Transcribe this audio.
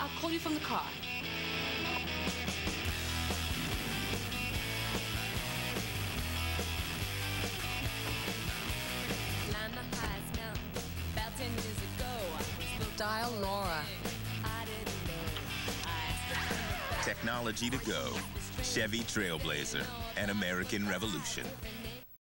I'll call you from the car. Dial Laura. Technology to go. Chevy Trailblazer, an American revolution.